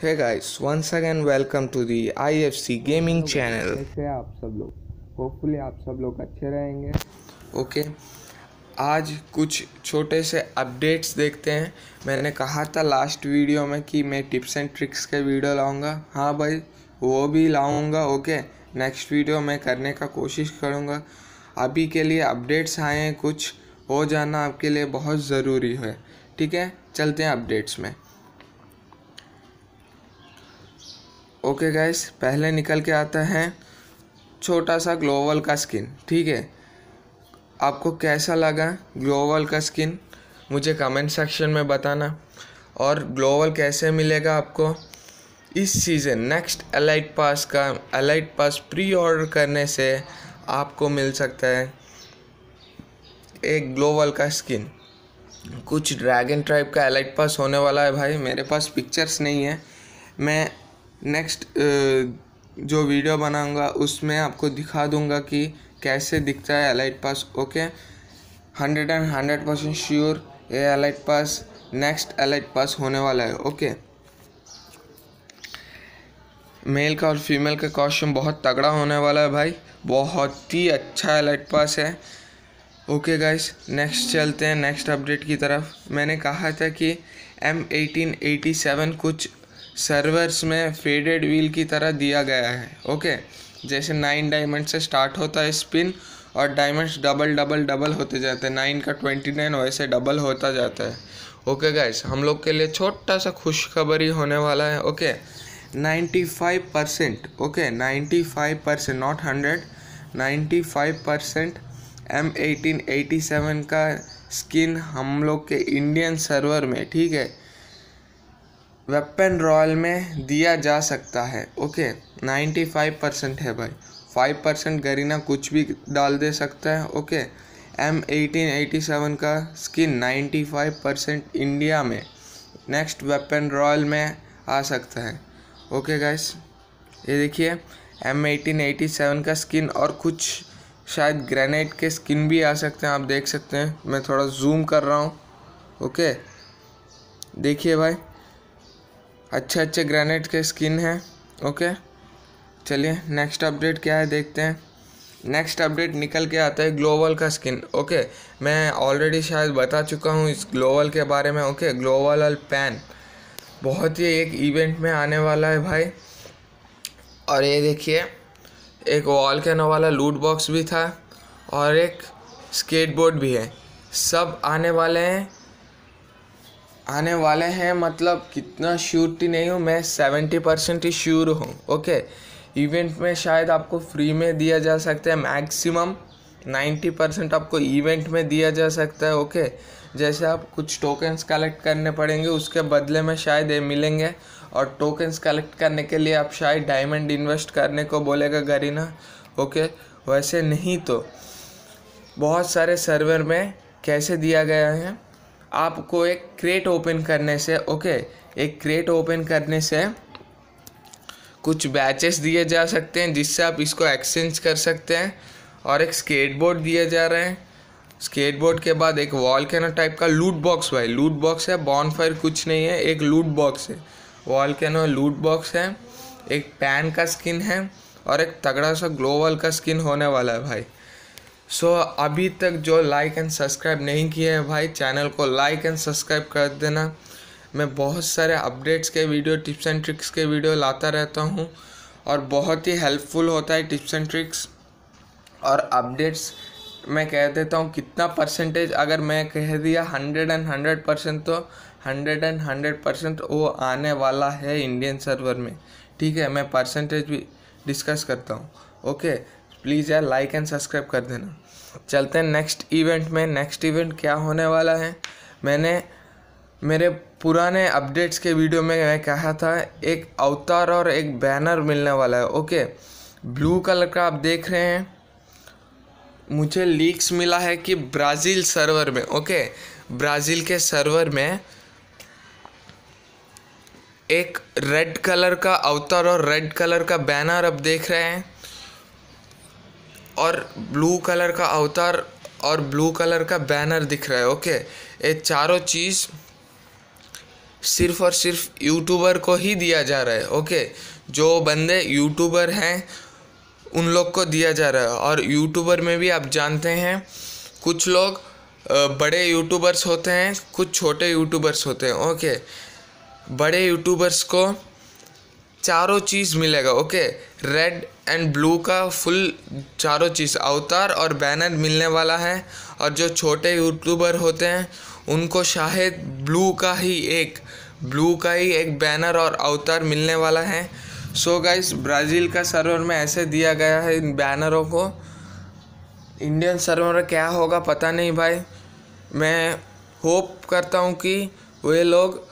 Hey guys, once again welcome to the IFC Gaming channel. कैसे हैं आप सब लोग? होपफुली आप सब लोग अच्छे रहेंगे। ओके आज कुछ छोटे से अपडेट्स देखते हैं। मैंने कहा था लास्ट वीडियो में कि मैं टिप्स एंड ट्रिक्स के वीडियो लाऊँगा। हाँ भाई वो भी लाऊँगा ओके नेक्स्ट वीडियो मैं करने का कोशिश करूँगा। अभी के लिए अपडेट्स आए हैं कुछ। हो जाना आपके लिए बहुत ज़रूरी है। ठीक है चलते हैं अपडेट्स में। ओके गाइस पहले निकल के आता है छोटा सा ग्लोबल का स्किन, ठीक है? आपको कैसा लगा ग्लोबल का स्किन? मुझे कमेंट सेक्शन में बताना। और ग्लोबल कैसे मिलेगा आपको? इस सीज़न नेक्स्ट एलाइट पास का एलाइट पास प्री ऑर्डर करने से आपको मिल सकता है एक ग्लोबल का स्किन। कुछ ड्रैगन ट्राइब का एलाइट पास होने वाला है भाई। मेरे पास पिक्चर्स नहीं है। मैं नेक्स्ट जो वीडियो बनाऊँगा, उसमें आपको दिखा दूँगा कि कैसे दिखता है elite pass okay hundred and hundred percent sure ये elite pass next elite pass होने वाला है ओके मेल का और फीमेल का कॉस्ट्यूम बहुत तगड़ा होने वाला है भाई। बहुत ही अच्छा एलाइट पास है। ओके गाइस नेक्स्ट चलते हैं नेक्स्ट अपडेट की तरफ़। मैंने कहा था कि एम एटीन एटी सेवन कुछ सर्वर्स में फेडेड व्हील की तरह दिया गया है ओके जैसे नाइन डायमंड से स्टार्ट होता है स्पिन और डायमंड्स डबल डबल डबल होते जाते हैं। नाइन का ट्वेंटी नाइन वैसे डबल होता जाता है ओके गाइस हम लोग के लिए छोटा सा खुशखबरी होने वाला है okay ninety five percent okay ninety five percent not hundred ninety five percent M eighteen eighty seven का स्किन हम लोग के इंडियन सर्वर में, ठीक है? वेपन रॉयल में दिया जा सकता है। ओके नाइन्टी फाइव परसेंट है भाई। फाइव परसेंट गरीना कुछ भी डाल दे सकता है। Okay M eighteen eighty seven का skin ninety five percent India में नेक्स्ट वेपन रॉयल में आ सकता है। ओके गाइस ये देखिए एम एटीन एटी सेवन का स्किन और कुछ शायद ग्रेनेड के स्किन भी आ सकते हैं। आप देख सकते हैं, मैं थोड़ा जूम कर रहा हूँ। ओके, देखिए भाई अच्छे अच्छे ग्रेनेड के स्किन हैं ओके चलिए नेक्स्ट अपडेट क्या है देखते हैं। नेक्स्ट अपडेट निकल के आता है ग्लोबल का स्किन ओके मैं ऑलरेडी शायद बता चुका हूँ इस ग्लोबल के बारे में ओके ग्लोबल अल पैन बहुत ही एक इवेंट में आने वाला है भाई। और ये देखिए, एक वॉल कैनो वाला लूट बॉक्स भी था और एक स्केटबोर्ड भी है। सब आने वाले हैं आने वाले हैं मतलब कितना श्योरिटी नहीं हूँ, मैं सेवेंटी परसेंट ही श्योर हूँ ओके इवेंट में शायद आपको फ्री में दिया जा सकता है मैक्सिमम नाइन्टी परसेंट आपको इवेंट में दिया जा सकता है ओके जैसे आप कुछ टोकन्स कलेक्ट करने पड़ेंगे, उसके बदले में शायद ये मिलेंगे, और टोकन्स कलेक्ट करने के लिए आप शायद डायमंड इन्वेस्ट करने को बोलेगा गरीना ओके वैसे नहीं तो। बहुत सारे सर्वर में कैसे दिया गया है? आपको एक क्रेट ओपन करने से ओके एक क्रेट ओपन करने से कुछ बैचेस दिए जा सकते हैं, जिससे आप इसको एक्सचेंज कर सकते हैं और एक स्केटबोर्ड दिए जा रहे हैं। स्केटबोर्ड के बाद एक वॉल कैनो टाइप का लूट बॉक्स भाई लूट बॉक्स है बॉन फायर कुछ नहीं है, एक लूट बॉक्स है। वॉल कैनो लूट बॉक्स है, एक पैन का स्किन है और एक तगड़ा सा ग्लोवल का स्किन होने वाला है भाई। सो so, अभी तक जो लाइक एंड सब्सक्राइब नहीं किए हैं भाई चैनल को लाइक एंड सब्सक्राइब कर देना। मैं बहुत सारे अपडेट्स के वीडियो टिप्स एंड ट्रिक्स के वीडियो लाता रहता हूँ और बहुत ही हेल्पफुल होता है टिप्स एंड ट्रिक्स और अपडेट्स मैं कह देता हूँ कितना परसेंटेज अगर मैं कह दिया हंड्रेड एंड हंड्रेड परसेंट तो हंड्रेड एंड हंड्रेड परसेंट वो आने वाला है इंडियन सर्वर में। ठीक है मैं परसेंटेज भी डिस्कस करता हूँ। ओके प्लीज़ यार लाइक एंड सब्सक्राइब कर देना। चलते हैं नेक्स्ट इवेंट में। नेक्स्ट इवेंट क्या होने वाला है? मैंने, मेरे पुराने अपडेट्स के वीडियो में मैं कहा था, एक अवतार और एक बैनर मिलने वाला है। ओके ब्लू कलर का आप देख रहे हैं। मुझे लीक्स मिला है कि ब्राज़ील सर्वर में। ओके ब्राज़ील के सर्वर में एक रेड कलर का अवतार और रेड कलर का बैनर आप देख रहे हैं। और ब्लू कलर का अवतार और ब्लू कलर का बैनर दिख रहा है ओके ये चारों चीज़ सिर्फ़ और सिर्फ़ यूट्यूबर को ही दिया जा रहा है ओके जो बंदे यूट्यूबर हैं, उन लोग को दिया जा रहा है। और यूट्यूबर में भी आप जानते हैं, कुछ लोग बड़े यूट्यूबर्स होते हैं, कुछ छोटे यूट्यूबर्स होते हैं ओके बड़े यूट्यूबर्स को चारों चीज़ मिलेगा ओके रेड एंड ब्लू का फुल चारों चीज़, अवतार और बैनर मिलने वाला है। और जो छोटे यूट्यूबर होते हैं, उनको शायद ब्लू का ही एक ब्लू का ही एक बैनर और अवतार मिलने वाला है। सो so गाइस ब्राज़ील का सर्वर में ऐसे दिया गया है इन बैनरों को। इंडियन सर्वर में क्या होगा पता नहीं भाई। मैं होप करता हूँ कि वे लोग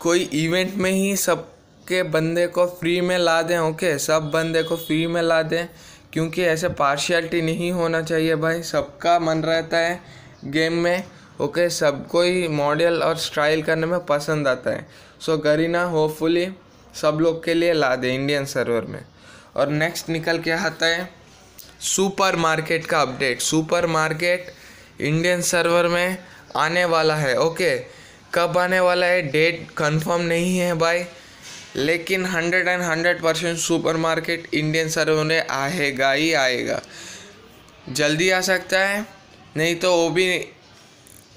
कोई इवेंट में ही सबके बंदे को फ्री में ला दें ओके सब बंदे को फ्री में ला दें, क्योंकि ऐसे पार्शियलिटी नहीं होना चाहिए भाई। सबका मन रहता है गेम में ओके सबको ही मॉडल और स्टाइल करने में पसंद आता है। सो गरीना होपफुली सब लोग के लिए ला दे इंडियन सर्वर में। और नेक्स्ट निकल के आता है सुपर मार्केट का update super market Indian server में आने वाला है ओके कब आने वाला है? डेट कंफर्म नहीं है भाई। लेकिन hundred and hundred percent super market Indian server में आएगा ही आएगा। जल्दी आ सकता है, नहीं तो वो भी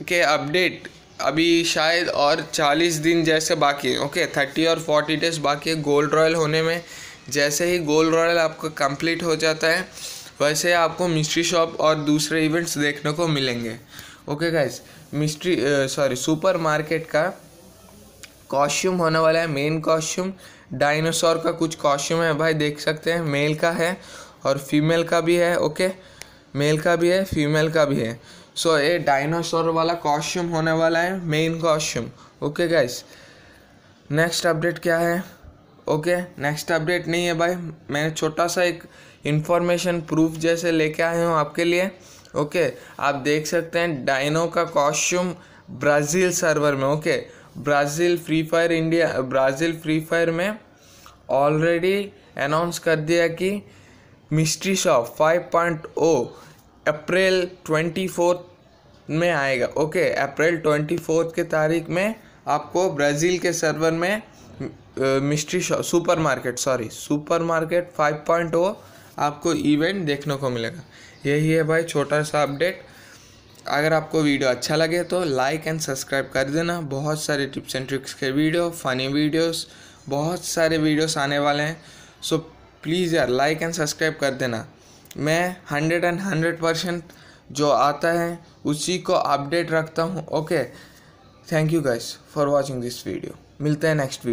के अपडेट अभी शायद और चालीस दिन जैसे बाकी है। ओके, थर्टी और फोर्टी डेज़ बाकी है गोल्ड रॉयल होने में। जैसे ही गोल्ड रॉयल आपको कंप्लीट हो जाता है, वैसे आपको मिस्ट्री शॉप और दूसरे इवेंट्स देखने को मिलेंगे। Okay guys, mystery sorry super market का कॉस्ट्यूम होने वाला है मेन कॉस्ट्यूम डायनासोर का कुछ कॉस्ट्यूम है भाई देख सकते हैं. मेल का है और फीमेल का भी है ओके मेल का भी है फीमेल का भी है. सो so, ये डायनासोर वाला कॉस्ट्यूम होने वाला है main costume okay guys next update क्या है? ओके नेक्स्ट अपडेट नहीं है भाई. मैंने छोटा सा एक इंफॉर्मेशन प्रूफ जैसे लेके आया हूँ आपके लिए. ओके okay, आप देख सकते हैं डायनो का कॉस्ट्यूम ब्राज़ील सर्वर में okay Brazil free fire India Brazil free fire में ऑलरेडी अनाउंस कर दिया कि mystery shop 5.0 April twenty fourth में आएगा। ओके अप्रैल ट्वेंटी फोर्थ के तारीख में आपको ब्राज़ील के सर्वर में mystery shop super market sorry super market five point O आपको इवेंट देखने को मिलेगा। यही है भाई छोटा सा अपडेट अगर आपको वीडियो अच्छा लगे तो लाइक एंड सब्सक्राइब कर देना। बहुत सारे टिप्स एंड ट्रिक्स के वीडियो, फ़नी वीडियोस, बहुत सारे वीडियोस आने वाले हैं। सो प्लीज़ यार लाइक एंड सब्सक्राइब कर देना। मैं हंड्रेड एंड हंड्रेड परसेंट जो आता है, उसी को अपडेट रखता हूँ। Okay thank you guys for watching this video मिलते हैं नेक्स्ट वीडियो